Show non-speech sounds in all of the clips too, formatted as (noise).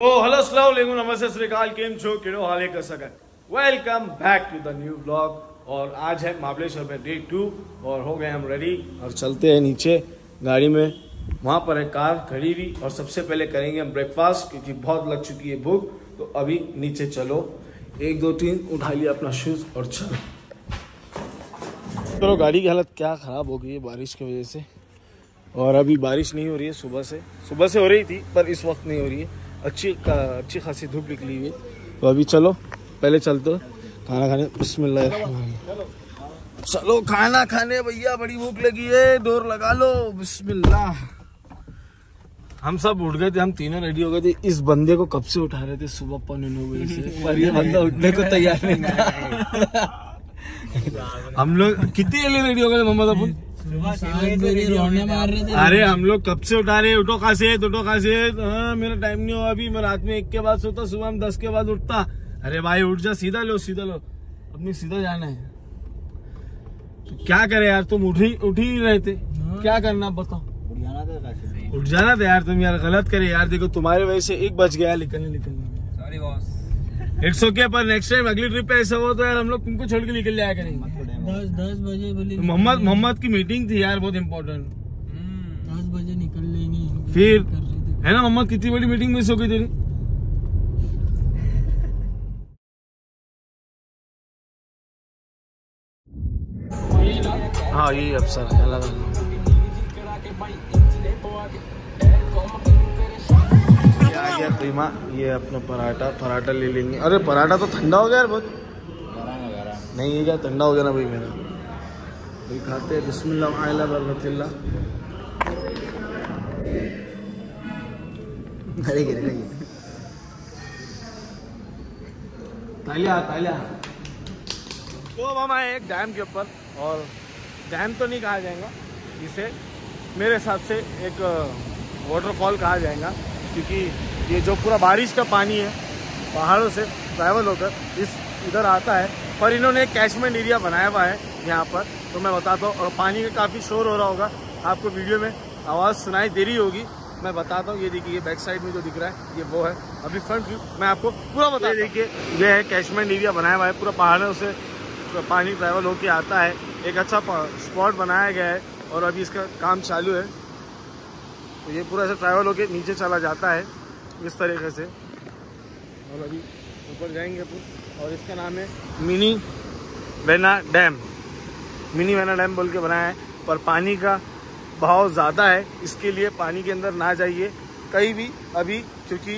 ओ hello अस्सलाम वालेकुम नमस्ते श्रीकाल केम छो किड़ो हाले कर सकन welcome back to the new blog और आज है महाबलेश्वर में डे टू और हो गए हम रेडी और चलते हैं नीचे गाड़ी में वहाँ पर है कार खड़ी हुई और सबसे पहले करेंगे हम ब्रेकफास्ट क्योंकि बहुत लग चुकी है भूख तो अभी नीचे चलो एक दो तीन उठा लिया अपना शूज़ और चलो चलो गाड़ी की हालत क्या ख़राब हो गई है बारिश की वजह से और अभी बारिश नहीं हो रही है सुबह से सुबह से हो रही थी पर इस वक्त नहीं हो रही है अच्छी अच्छी खासी धूप निकली हुई। तो अभी चलो पहले चलते हो। खाना खाने बिस्मिल्लाह। चलो खाना खाने भैया बड़ी भूख लगी है डोर लगा लो बिस्मिल्लाह। हम सब उठ गए थे हम तीनों रेडी हो गए थे। इस बंदे को कब से उठा रहे थे? सुबह पौने नौ बजे से। (laughs) पर ये बंदा उठने को तैयार नहीं था (laughs) हम लोग कितनी रेडी हो गए मोहम्मद थे अरे हम लोग कब से उठा रहे उठो कहा से उठो कहा से हाँ, मेरा टाइम नहीं हुआ अभी। मैं रात में एक के बाद सोता सुबह हम दस के बाद उठता। अरे भाई उठ जा सीधा लो सीधा लो। अपनी सीधा जाना है। तो क्या करे यार तुम उठ ही उठ ही नहीं रहे थे। क्या करना बताओ। उठ जाना था यार तुम यार गलत करे यार। देखो तुम्हारे वजह से एक बच गया निकलने निकलने सॉरी बॉस इट्स ओके पर नेक्स्ट टाइम अगली ट्रिप पे ऐसा हो तो यार हम लोग तुमको छोड़ के निकल जाया करेंगे। दस दस बजे बोले तो मोहम्मद मोहम्मद की मीटिंग थी यार बहुत इम्पोर्टेंट दस बजे निकल लेंगे। फिर है ना मोहम्मद कितनी बड़ी मीटिंग मिस हो गई तेरी? हाँ यही अफसर है अलग ये आ गया प्रीमा ये अपना पराठा पराठा ले लेंगे। अरे पराठा तो ठंडा हो गया यार बहुत। नहीं, ये क्या ठंडा हो गया ना भाई मेरा? भाई खाते हैं, बिस्मिल्लाह आला बरकतिल्लाह। अरे गिर गई तालिया तालिया। तो एक डैम के ऊपर, और डैम तो नहीं कहा जाएगा, इसे मेरे हिसाब से एक वाटरफॉल कहा जाएगा, क्योंकि ये जो पूरा बारिश का पानी है, पहाड़ों से ट्रैवल होकर, इस इधर आता है पर इन्होंने एक कैचमेंट एरिया बनाया हुआ है यहाँ पर। तो मैं बताता हूँ और पानी का काफ़ी शोर हो रहा होगा। आपको वीडियो में आवाज़ सुनाई दे रही होगी। मैं बताता हूँ ये देखिए ये बैक साइड में जो दिख रहा है ये वो है। अभी फ्रंट व्यू मैं आपको पूरा बता देखिए। ये है कैचमेंट एरिया बनाया हुआ है पूरा पहाड़ों से पानी ट्रैवल होके आता है। एक अच्छा स्पॉट बनाया गया है और अभी इसका काम चालू है। तो ये पूरा ऐसे ट्रैवल होके नीचे चला जाता है इस तरीके से। और अभी ऊपर जाएँगे अपन। और इसका नाम है mini Vena dam. Mini Vena dam बोल के बनाया है, पर पानी का बहाव ज़्यादा है, इसके लिए पानी के अंदर ना जाइए। कहीं भी अभी, क्योंकि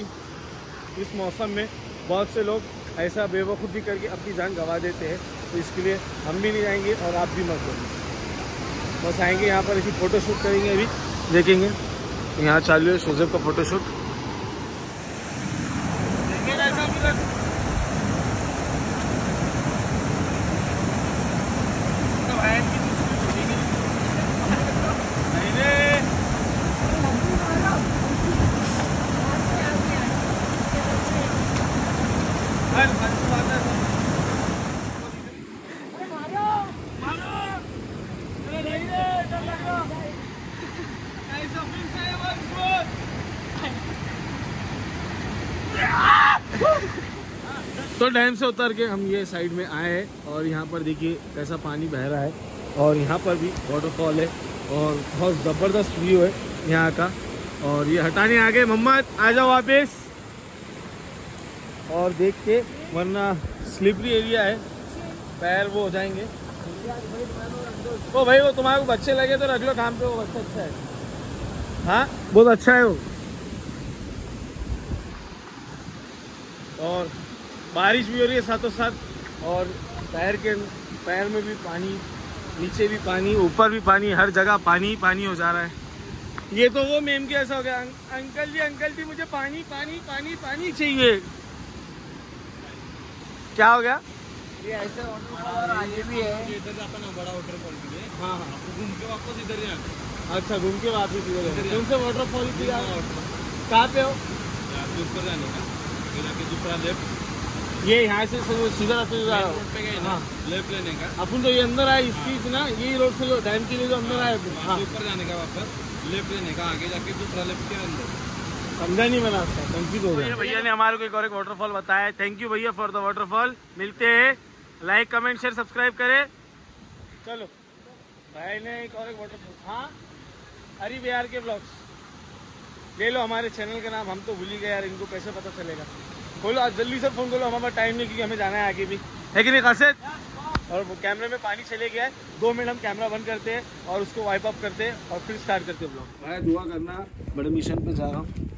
इस मौसम में बहुत से लोग ऐसा बेवकूफ़ी करके अपनी जान गंवा देते हैं तो इसके लिए हम भी नहीं जाएँगे और आप भी मत जाइए। बस आएँगे यहाँ पर, इसी फ़ोटोशूट करेंगे अभी। देखेंगे। यहाँ चालू है शोजेब का फ़ोटो तो डैम से उतर के हम ये साइड में आए हैं और यहाँ पर देखिए कैसा पानी बह रहा है और यहाँ पर भी वाटरफॉल है और बहुत ज़बरदस्त व्यू है यहाँ का। और ये हटाने आ गए मोहम्मद, आ जाओ वापस। और देख के वरना स्लिपरी एरिया है। पैर वो हो जाएँगे। ओ भाई वो तुम्हारे को अच्छे लगे तो रख लो काम पे वो अच्छा अच्छा है। हाँ? बहुत अच्छा है वो। और बारिश भी हो रही है साथों साथ और पैर के पैर में भी पानी नीचे भी पानी ऊपर भी पानी हर जगह पानी ही पानी हो जा रहा है। ये तो वो मेम के ऐसा हो गया अं, अंकल जी अंकल जी मुझे पानी पानी पानी पानी चाहिए। क्या हो गया? ये ऐसे आगे भी है। बड़ा वाटरफॉल के लिए। हाँ हाँ। घूम के वापस इधर ही आना अच्छा घूम के वापस इधर से वाटरफॉल की कहाँ पे हो? ऊपर जाने का। दूसरा लेफ़्ट ये यहाँ से सब सीधा रास्ते जा रहा गए हूँ। ना? हाँ। लेफ़्ट लेने का। अपन तो ये अंदर आए इसकी ना ये रोड से जो डैम के लिए जो अंदर आए। हाँ। ऊपर जाने का वापस। लेफ़्ट लेने का आगे जाके दूसरा लेफ़्ट के अंदर। समझा नहीं मैंने आपका कंफ्यूज हो गया भैया ने हमारे को एक और एक वाटरफॉल बताया थैंक यू भैया फॉर द वाटरफॉल मिलते हैं। लाइक कमेंट शेयर सब्सक्राइब करें। चलो। भाई ने एक और एक वाटरफॉल हाँ? अरे बिहार के ब्लॉग्स ले लो हमारे चैनल का नाम हम तो भूल ही गए यार इनको कैसे पता चलेगा? खोलो आज जल्दी से फ़ोन खोलो हमारे पास टाइम नहीं क्योंकि हमें जाना है आगे भी। है कि नहीं खासियत? और वो कैमरे में पानी चले गया है। दो मिनट हम कैमरा बंद करते हैं और उसको वाइप अप करते हैं और फिर स्टार्ट करते हैं ब्लॉग मैं दुआ करना बड़े मिशन पे जा रहा हूँ।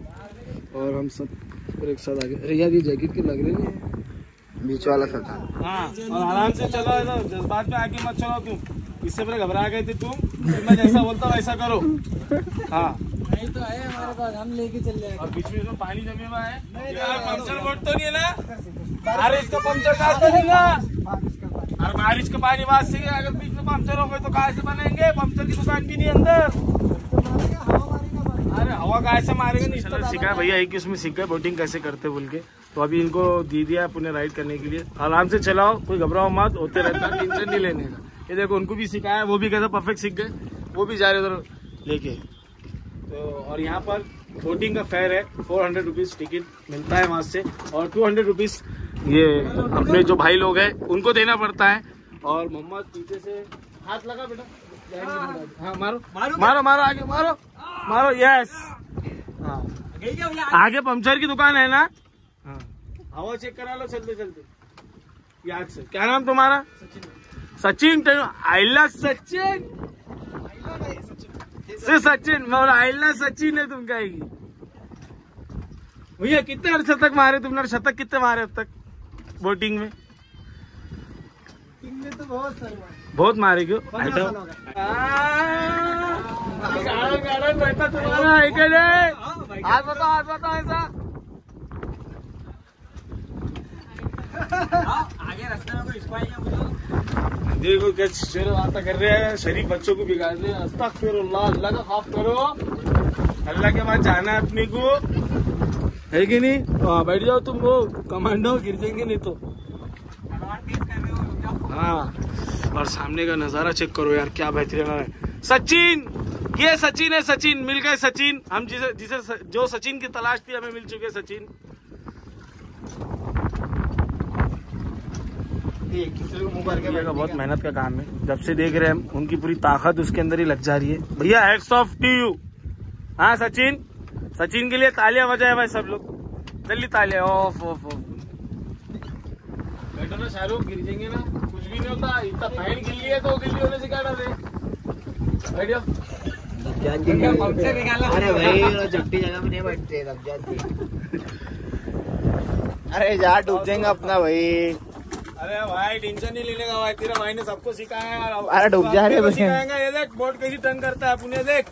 और हम सब एक साथ आगे। अरे यार ये जैकेट के लग रहे हैं। बीच वाला सब हाँ और आराम से चलो जज्बात में आके मत चलो तुम इससे पहले घबरा गए थे तुम फिर मैं जैसा बोलता हूँ वैसा करो। हाँ। नहीं तो है हमारे पास हम लेके चल जाएँगे और बीच में इसमें पानी जमे हुआ है यार पंचर बोर्ड तो नहीं है ना? अरे इसका पंचर बनेगा अरे बारिश का पानी बात से अगर बीच में पंचर हो गए तो कहाँ से बनेंगे? पंचर की दुकान भी नहीं अंदर। अरे हवा कहाँ से मारेगा नहीं सिखाया भैया एक उसमें सीख बोटिंग कैसे करते बोल के। तो अभी इनको दे दिया पुणे राइड करने के लिए। आराम से चलाओ कोई घबराओ मत होते रहता है टेंशन नहीं लेने का। ये देखो उनको भी सिखाया वो भी कहते परफेक्ट सीख गए। वो भी जा रहे उधर लेके। तो और यहाँ पर बोटिंग का फेयर है फोर हंड्रेड रुपीज़ टिकट मिलता है वहाँ से और टू हंड्रेड रुपीज़ ये अपने जो भाई लोग हैं उनको देना पड़ता है। और मोहम्मद पीछे से हाथ लगा बेटा। हाँ मारो मारो मारो मारो आगे मारो। मारो यस हाँ। आगे पंचर की दुकान है ना? हाँ। हवा चेक करा लो चलते चलते याद से। क्या नाम तुम्हारा? सचिन। आइला सचिन। से सचिन। मैं आइला सचिन है तुम कहेगी। भैया कितने अर्ध शतक मारे तुमने? शतक कितने मारे अब तक? बोटिंग में? तो बहुत सर बहुत मारे क्यों तुम्हारा बताओ बताओ ऐसा। आगे रास्ते में कोई देखो क्या शेर आता कर रहे हैं। शरीफ बच्चों को बिगाड़ रहे हैं। अस्तगफिरुल्लाह अल्लाह का खौफ करो। अल्लाह के बाद जाना है अपने को। है कि नहीं? हाँ बैठ जाओ तुम वो कमांडो गिर जाएँगे नहीं तो। हाँ और सामने का नज़ारा चेक करो यार क्या बेहतरीन है। सचिन ये सचिन है सचिन मिल गए सचिन। हम जिसे जिसे जो सचिन की तलाश थी हमें मिल चुके सचिन। किसी को बहुत मेहनत का काम है। जब से देख रहे हैं हम उनकी पूरी ताकत उसके अंदर ही लग जा रही है। भैया हेड्स ऑफ़ टू यू हाँ सचिन। सचिन के लिए तालियाँ बजाए भाई सब लोग। जल्दी तालियाँ ऑफ़ ऑफ़ ऑफ़ बैठो ना शाहरुख गिर जाएँगे ना। भी नहीं होता इतना गिर लिया तो गिल्ली होने से क्या डर है? अरे भाई वो जगह में नहीं बैठते अरे जा डूब जाएँगे अपना भाई अरे भाई टेंशन नहीं लेने का भाई तेरा भाई ने सबको सिखाया यार। अरे डूब जा रहे सिखाएगा ये देख बोट कैसी टर्न करता है पुणे देख।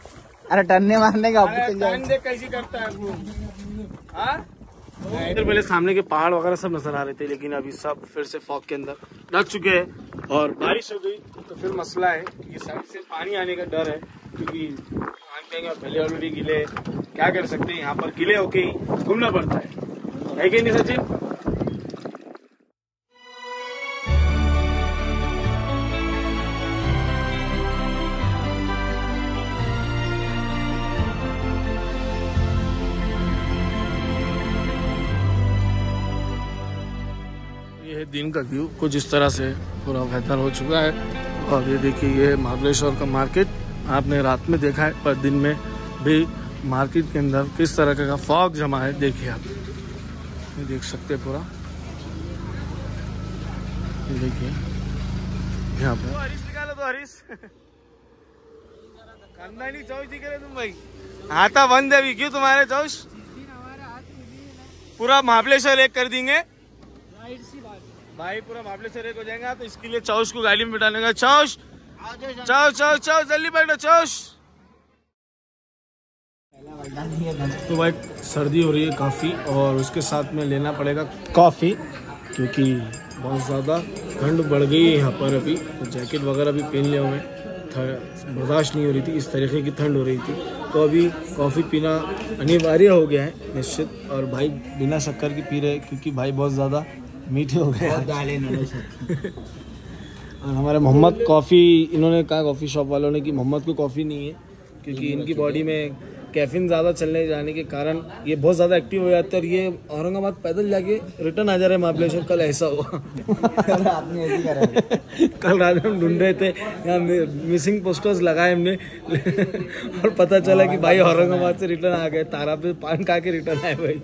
अरे टन्ने मारने का टर्न देख कैसी करता है हाँ? इधर पहले सामने के पहाड़ वगैरह सब नज़र आ रहे थे, लेकिन अभी सब फिर से फॉग के अंदर डर चुके हैं और बारिश हो गई तो फिर मसला है कि साइड से पानी आने का डर है, क्योंकि पहले ऑलरेडी गिले, क्या कर सकते हैं? यहाँ पर गिले होके ही घूमना पड़ता है। है कि नहीं सचिन? है दिन का व्यू कुछ इस तरह से पूरा बेहतर हो चुका है। और ये देखिए, ये महाबलेश्वर का मार्केट आपने रात में देखा है, पर दिन में भी मार्केट के अंदर किस तरह का फॉग जमा है, देखिए आप। ये देख सकते हैं पूरा। देखिए, यहाँ पर हरीश निकालो तो आता बंद है अभी क्यों तुम्हारे चौश पूरा महाबलेश्वर एक कर देंगे। भाई, पूरा मामले से रेक हो जाएगा तो इसके लिए चौश को गाड़ी में बिठाने का चौश चौश चौश चौश जल्दी बैठो चौश तो भाई, सर्दी हो रही है काफ़ी, और उसके साथ में लेना पड़ेगा कॉफ़ी, क्योंकि बहुत ज़्यादा ठंड बढ़ गई है यहाँ पर अभी। तो जैकेट वगैरह भी पहन लिया हमें बर्दाश्त नहीं हो रही थी, इस तरीके की ठंड हो रही थी। तो अभी कॉफ़ी पीना अनिवार्य हो गया है, निश्चित। और भाई, बिना शक्कर की पी रहे, क्योंकि भाई बहुत ज़्यादा मीठे हो गए (laughs) और हमारे मोहम्मद कॉफ़ी इन्होंने कहा कॉफ़ी शॉप वालों ने कि मोहम्मद को कॉफ़ी नहीं है क्योंकि इनकी बॉडी में कैफीन ज़्यादा चलने जाने के कारण ये बहुत ज़्यादा एक्टिव हो जाते हैं और ये औरंगाबाद पैदल जाके रिटर्न आ जा रहे हैं महाबलेश्वर। (laughs) कल ऐसा हुआ। आपने ऐसे करा (laughs) कल रात में हम ढूंढ रहे थे यहाँ मिसिंग पोस्टर्स लगाए हमने। और पता चला कि भाई औरंगाबाद से रिटर्न आ गए तारा पे पान खा के रिटर्न आए भाई।